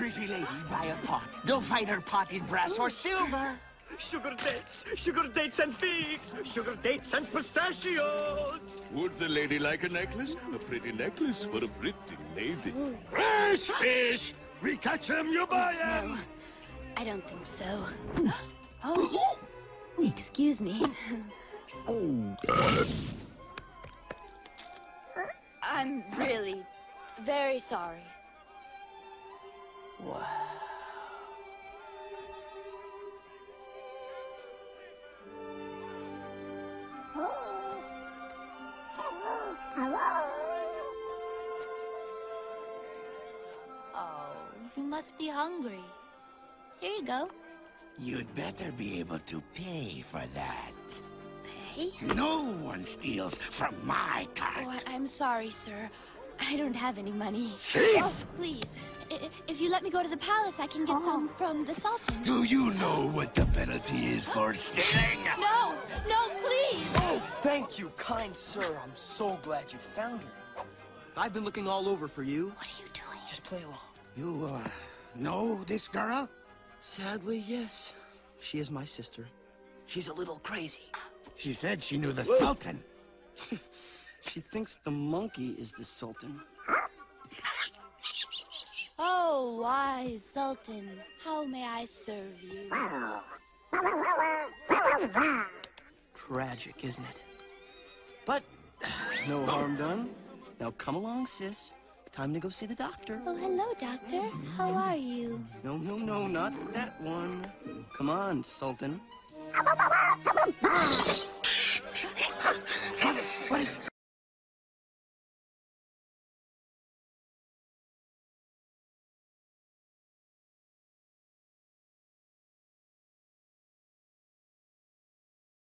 pretty lady buy a pot. No finer pot in brass or silver. Sugar dates, sugar dates and figs, sugar dates and pistachios. Would the lady like a necklace? A pretty necklace for a pretty lady. Fresh fish! We catch them, you buy them! No, I don't think so. Oh, excuse me. Oh. I'm really very sorry. Hello. Oh, you must be hungry. Here you go. You'd better be able to pay for that. Hey. No one steals from my cart. Oh, I'm sorry, sir. I don't have any money. Thief! Oh, please. I- I- if you let me go to the palace, I can get some from the Sultan. Do you know what the penalty is for stealing? No! No, please! Oh, thank you, kind sir. I'm so glad you found her. I've been looking all over for you. What are you doing? Just play along. You, uh, know this girl? Sadly, yes. She is my sister. She's a little crazy. She said she knew the Sultan. She thinks the monkey is the Sultan. Oh, wise Sultan, how may I serve you? Tragic, isn't it? But no harm done. Now come along, sis. Time to go see the doctor. Oh, hello, Doctor. How are you? No, no, no, not that one. Come on, Sultan.